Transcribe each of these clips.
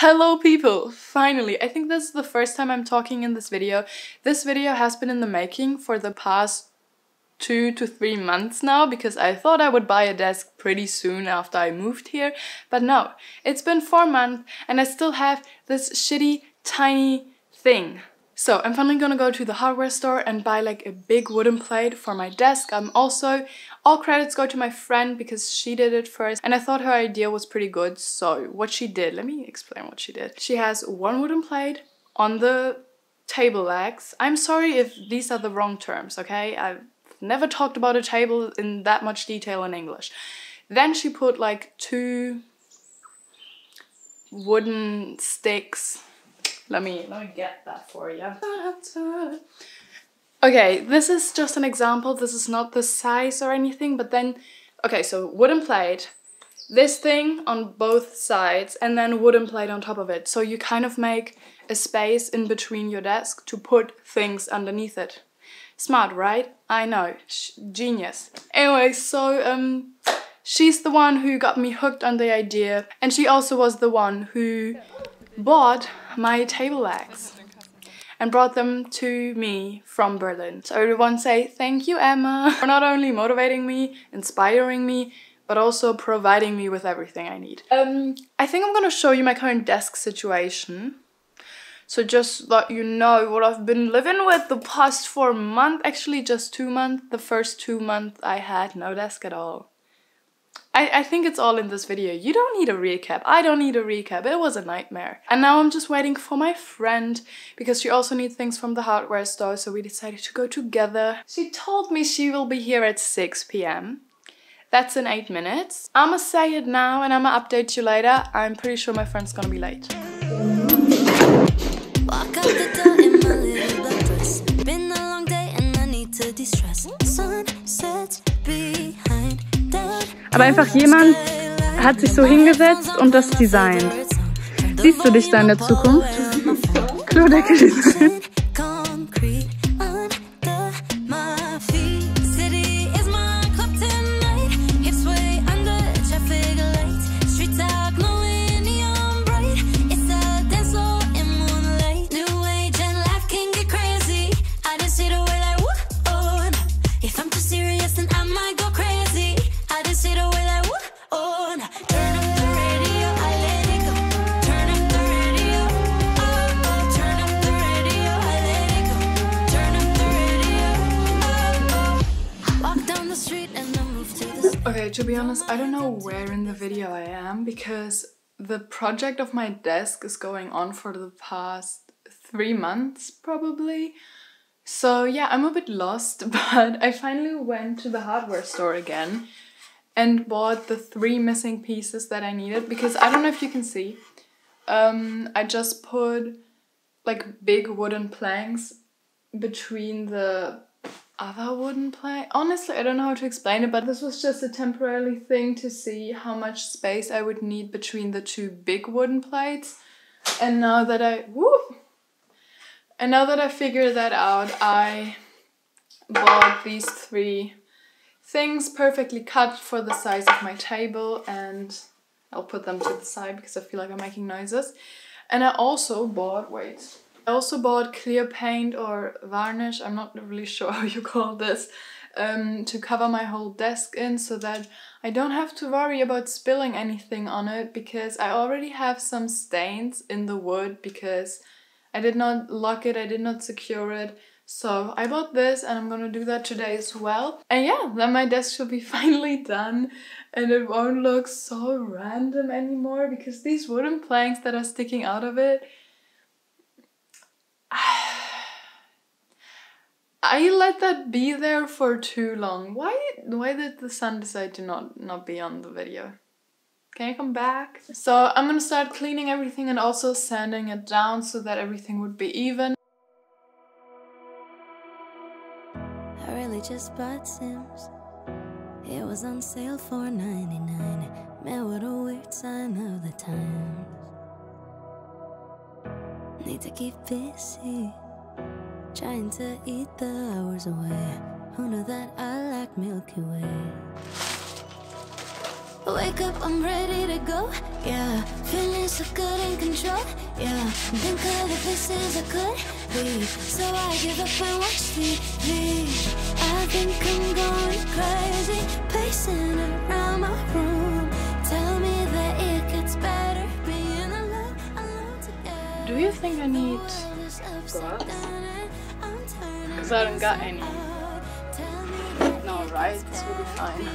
Hello people! Finally, I think this is the first time I'm talking in this video. This video has been in the making for the past two to three months now because I thought I would buy a desk pretty soon after I moved here. But no, it's been four months and I still have this shitty tiny thing. So I'm finally gonna go to the hardware store and buy like a big wooden plate for my desk. I'm also, all credits go to my friend because she did it first and I thought her idea was pretty good. So what she did, let me explain what she did. She has one wooden plate on the table legs. I'm sorry if these are the wrong terms, okay? I've never talked about a table in that much detail in English. Then she put like two wooden sticks let me let me get that for you. Okay, this is just an example. This is not the size or anything, but then okay, so wooden plate, this thing on both sides, and then wooden plate on top of it. So you kind of make a space in between your desk to put things underneath it. Smart, right? I know. Sh genius. Anyway, so um she's the one who got me hooked on the idea and she also was the one who bought my table legs and brought them to me from Berlin. So everyone say thank you Emma for not only motivating me, inspiring me, but also providing me with everything I need. Um, I think I'm gonna show you my current desk situation. So just let you know what I've been living with the past four months, actually just two months. The first two months I had no desk at all. I, I think it's all in this video. You don't need a recap. I don't need a recap. It was a nightmare. And now I'm just waiting for my friend because she also needs things from the hardware store. So we decided to go together. She told me she will be here at 6 p.m. That's in 8 minutes. I'ma say it now and I'ma update you later. I'm pretty sure my friend's gonna be late. Aber einfach jemand hat sich so hingesetzt und das designt. Siehst du dich da in der Zukunft? Klodecke Design. To be honest, I don't know where in the video I am because the project of my desk is going on for the past three months probably. So yeah, I'm a bit lost, but I finally went to the hardware store again and bought the three missing pieces that I needed because I don't know if you can see. Um, I just put like big wooden planks between the other wooden plank. Honestly, I don't know how to explain it, but this was just a temporary thing to see how much space I would need between the two big wooden plates. And now that I whoop, and now that I figured that out, I bought these three things perfectly cut for the size of my table and I'll put them to the side because I feel like I'm making noises. And I also bought, wait, I also bought clear paint or varnish, I'm not really sure how you call this, um, to cover my whole desk in so that I don't have to worry about spilling anything on it because I already have some stains in the wood because I did not lock it, I did not secure it. So I bought this and I'm gonna do that today as well. And yeah, then my desk should be finally done and it won't look so random anymore because these wooden planks that are sticking out of it I let that be there for too long. Why why did the sun decide to not not be on the video? Can you come back? So I'm gonna start cleaning everything and also sanding it down so that everything would be even. I really just bought Sims. It was on sale for 99. Man, what a weird sign of the times. To keep busy. Trying to eat the hours away. Who knew that I like Milky Way? Wake up, I'm ready to go. Yeah, feeling so good in control. Yeah, think of the places I could be. So I give up and watch TV. I think I'm going crazy, pacing around my room. Tell me that it gets better Do you think I need gloves? Because I don't got any. No, right? This will be fine.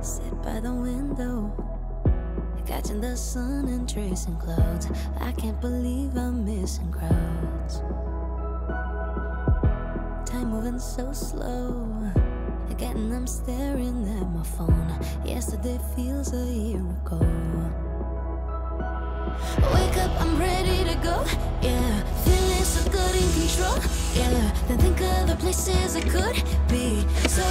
Sit by the window, catching the sun and tracing clouds. I can't believe I'm missing crowds. Time moving so slow. Again, I'm staring at my phone. Yesterday feels a year ago. Wake up, I'm ready to go. Yeah, feeling so good in control. Yeah, then think of the places I could be. So